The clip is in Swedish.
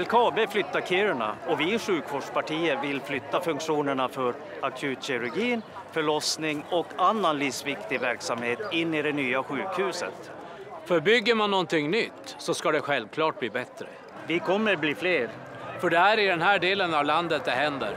LKAB flyttar Kiruna och vi i Sjukvårdspartiet vill flytta funktionerna för akutkirurgin, förlossning och annan livsviktig verksamhet in i det nya sjukhuset. För bygger man någonting nytt så ska det självklart bli bättre. Vi kommer bli fler. För det är i den här delen av landet det händer.